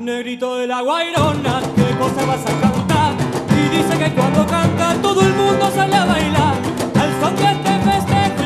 negrito de la guairona, qué cosa vas a cantar. Y dice que cuando canta todo el mundo sale a bailar. Al son de este festejo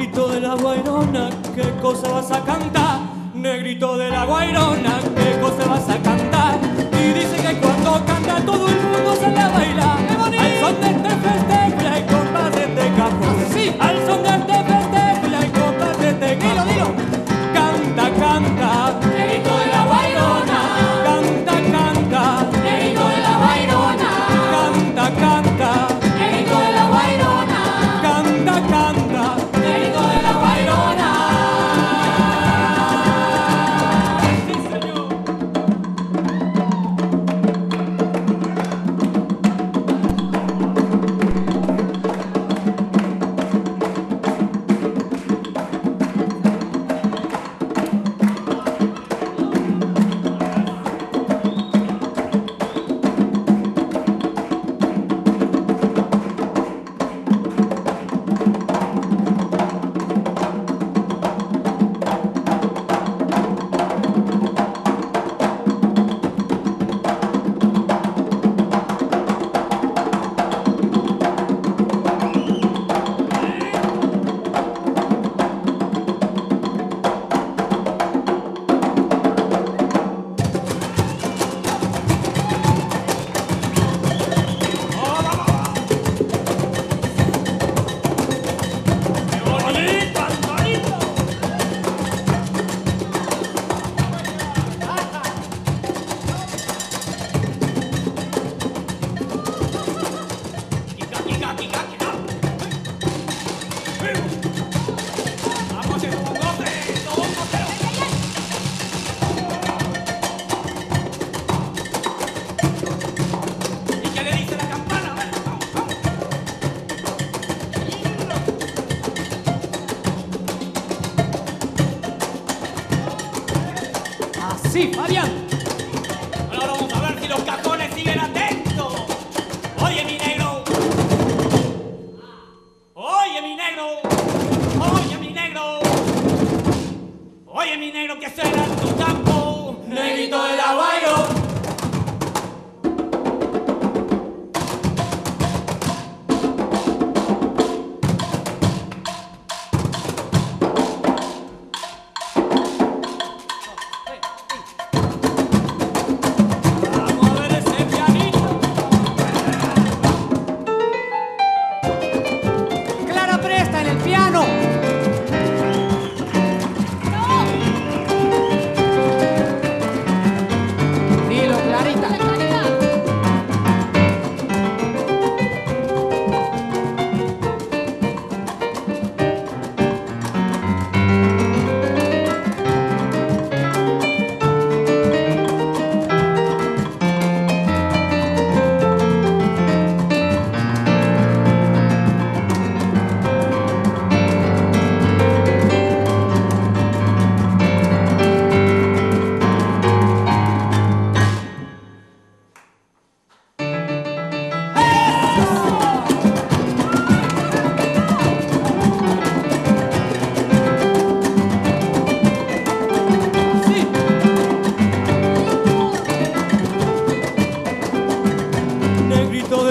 Negrito de la guairona, ¿qué cosa vas a cantar? Negrito de la guairona, ¿qué cosa vas a cantar? Y dice que cuando canta todo el mundo sale a bailar. Al son de este festejo Así, Fabián. Ahora vamos a ver si los cajones siguen atentos. Oye, mi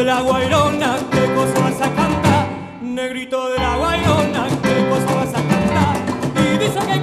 la guairona, qué cosa vas a cantar. Negrito de la guairona, qué cosa vas a cantar. Y dice que